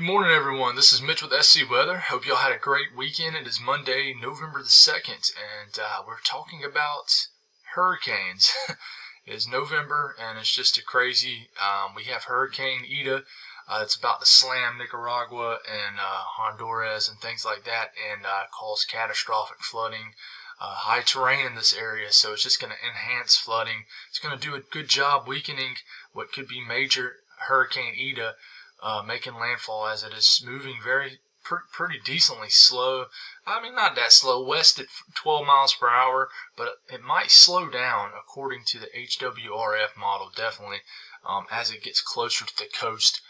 Good morning, everyone. This is Mitch with SC Weather. Hope y'all had a great weekend. It is Monday, November the 2nd, and uh, we're talking about hurricanes. it is November, and it's just a crazy. Um, we have Hurricane Eta. Uh, it's about to slam Nicaragua and uh, Honduras and things like that, and uh, cause catastrophic flooding. Uh, high terrain in this area, so it's just going to enhance flooding. It's going to do a good job weakening what could be major Hurricane Eta uh, making landfall as it is moving very pr- pretty decently slow. I mean, not that slow, west at 12 miles per hour, but it might slow down according to the HWRF model, definitely, um, as it gets closer to the coast.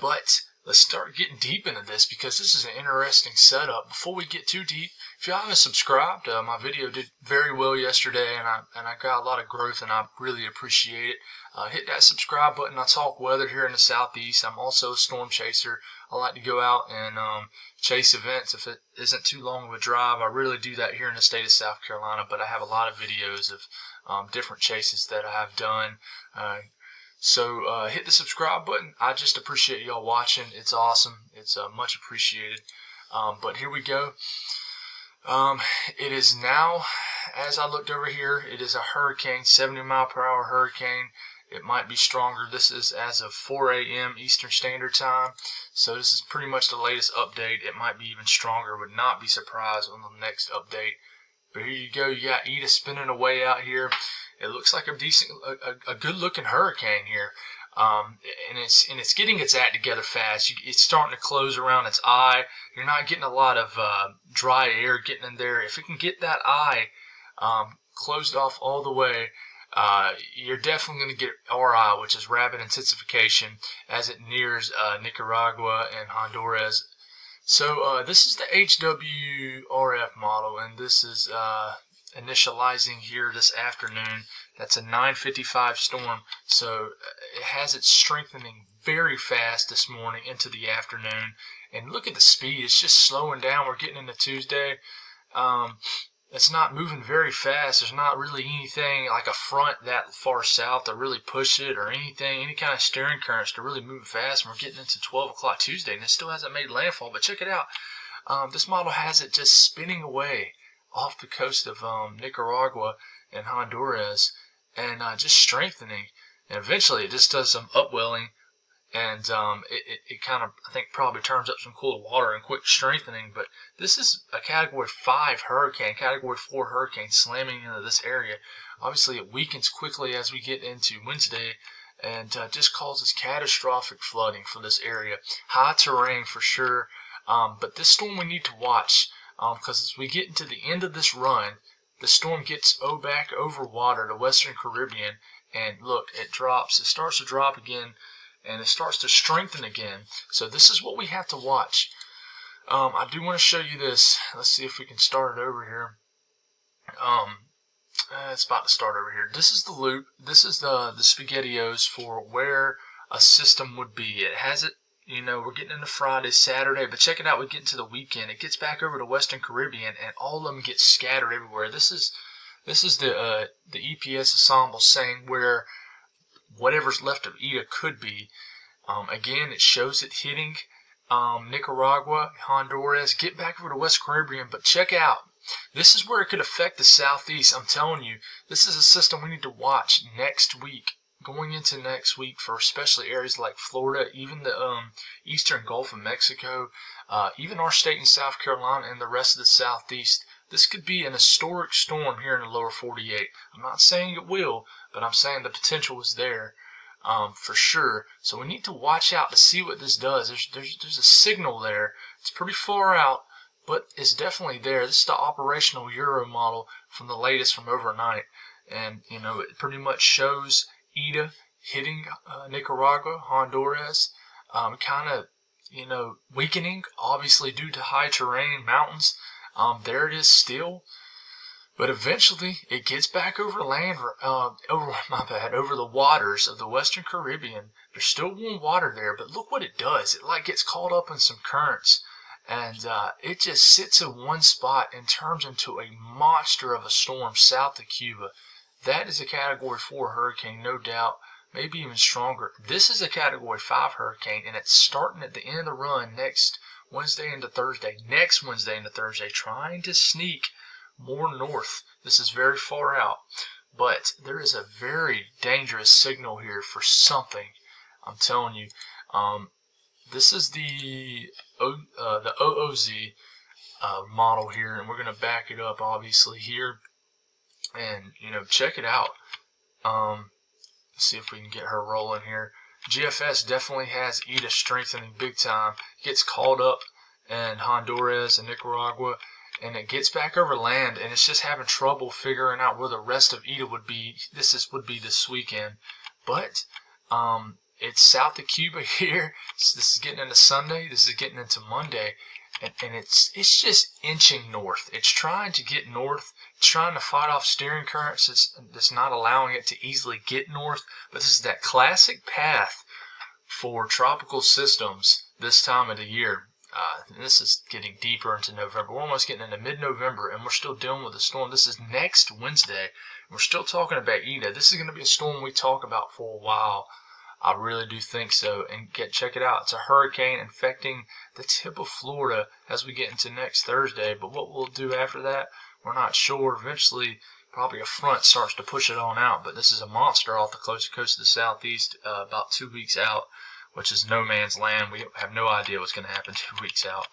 But let's start getting deep into this because this is an interesting setup. Before we get too deep, if you haven't subscribed, uh, my video did very well yesterday, and I and I got a lot of growth, and I really appreciate it. Uh, hit that subscribe button. I talk weather here in the southeast. I'm also a storm chaser. I like to go out and um, chase events if it isn't too long of a drive. I really do that here in the state of South Carolina, but I have a lot of videos of um, different chases that I have done. Uh, so uh, hit the subscribe button. I just appreciate y'all watching. It's awesome. It's uh, much appreciated. Um, but here we go. Um, it is now, as I looked over here, it is a hurricane, 70 mile per hour hurricane. It might be stronger. This is as of 4 a.m. Eastern Standard Time. So this is pretty much the latest update. It might be even stronger. Would not be surprised on the next update. But here you go. You got Eta spinning away out here. It looks like a decent, a, a good looking hurricane here. Um, and it's and it's getting its act together fast. You, it's starting to close around its eye. You're not getting a lot of uh, dry air getting in there. If it can get that eye um, closed off all the way, uh, you're definitely going to get RI, which is rapid intensification, as it nears uh, Nicaragua and Honduras. So uh, this is the HWRF model, and this is uh, initializing here this afternoon. That's a 955 storm, so uh, it has it strengthening very fast this morning into the afternoon. And look at the speed; it's just slowing down. We're getting into Tuesday. Um, it's not moving very fast. There's not really anything like a front that far south to really push it or anything, any kind of steering currents to really move fast. And we're getting into 12 o'clock Tuesday and it still hasn't made landfall. But check it out. Um, this model has it just spinning away off the coast of um, Nicaragua and Honduras and uh, just strengthening. And eventually it just does some upwelling and um, it, it, it kind of I think probably turns up some cool water and quick strengthening. But this is a Category Five hurricane, Category Four hurricane slamming into this area. Obviously, it weakens quickly as we get into Wednesday, and uh, just causes catastrophic flooding for this area. High terrain for sure, um, but this storm we need to watch because um, as we get into the end of this run, the storm gets oh back over water, the Western Caribbean, and look, it drops. It starts to drop again and it starts to strengthen again. So this is what we have to watch. Um, I do want to show you this. Let's see if we can start it over here. Um, uh, it's about to start over here. This is the loop. This is the the spaghettios for where a system would be. It has it. You know, we're getting into Friday, Saturday, but check it out. We get into the weekend. It gets back over to Western Caribbean, and all of them get scattered everywhere. This is this is the uh, the EPS ensemble saying where whatever's left of Eta could be. Um, again, it shows it hitting um, Nicaragua, Honduras, get back over to West Caribbean, but check out. This is where it could affect the southeast. I'm telling you, this is a system we need to watch next week, going into next week for especially areas like Florida, even the um, eastern Gulf of Mexico, uh, even our state in South Carolina and the rest of the southeast. This could be an historic storm here in the lower 48. I'm not saying it will, but I'm saying the potential is there um, for sure. So we need to watch out to see what this does. There's, there's, there's a signal there. It's pretty far out, but it's definitely there. This is the operational Euro model from the latest from overnight. And, you know, it pretty much shows Eta hitting uh, Nicaragua, Honduras, um, kind of, you know, weakening, obviously due to high terrain, mountains. Um, there it is still. But eventually, it gets back over land, uh, over my bad, over the waters of the Western Caribbean. There's still warm water there, but look what it does. It like gets caught up in some currents, and uh, it just sits in one spot and turns into a monster of a storm south of Cuba. That is a Category Four hurricane, no doubt. maybe even stronger. This is a Category 5 hurricane, and it's starting at the end of the run next Wednesday into Thursday. Next Wednesday into Thursday, trying to sneak more north. This is very far out, but there is a very dangerous signal here for something. I'm telling you. Um, this is the o, uh, the OOZ uh, model here, and we're going to back it up obviously here, and you know check it out. Um, see if we can get her rolling here. GFS definitely has Eta strengthening big time. Gets called up in Honduras and Nicaragua, and it gets back over land, and it's just having trouble figuring out where the rest of Eta would be. This is would be this weekend, but um, it's south of Cuba here. So this is getting into Sunday. This is getting into Monday. And, and it's it's just inching north. It's trying to get north. Trying to fight off steering currents. It's, it's not allowing it to easily get north. But this is that classic path for tropical systems this time of the year. Uh, this is getting deeper into November. We're almost getting into mid-November, and we're still dealing with a storm. This is next Wednesday. We're still talking about Eta. This is going to be a storm we talk about for a while. I really do think so. And get check it out. It's a hurricane infecting the tip of Florida as we get into next Thursday. But what we'll do after that, we're not sure. Eventually, probably a front starts to push it on out. But this is a monster off the coast of the southeast, uh, about two weeks out, which is no man's land. We have no idea what's going to happen two weeks out.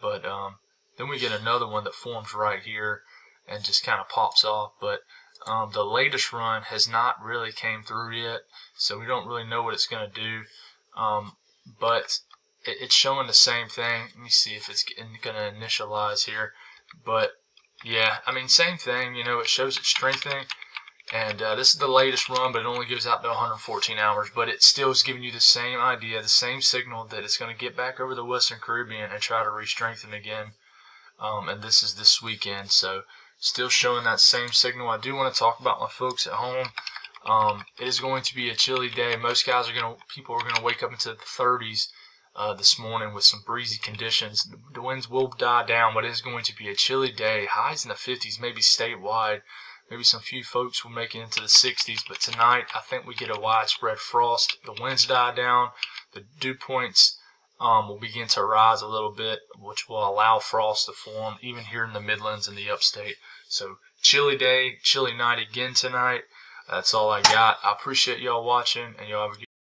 But um, then we get another one that forms right here and just kind of pops off. But um, the latest run has not really came through yet, so we don't really know what it's going to do. Um, but it, it's showing the same thing. Let me see if it's going to initialize here. But yeah, I mean, same thing. You know, it shows it's strengthening. And uh, this is the latest run, but it only gives out to 114 hours. But it still is giving you the same idea, the same signal that it's going to get back over the Western Caribbean and try to re-strengthen again. Um, and this is this weekend, so still showing that same signal. I do want to talk about my folks at home. Um, it is going to be a chilly day. Most guys are going to, people are going to wake up into the 30s uh, this morning with some breezy conditions. The winds will die down, but it is going to be a chilly day. Highs in the 50s, maybe statewide. Maybe some few folks will make it into the 60s, but tonight I think we get a widespread frost. The winds die down. The dew points um, will begin to rise a little bit, which will allow frost to form even here in the Midlands and the upstate. So chilly day, chilly night again tonight. That's all I got. I appreciate y'all watching, and y'all have a good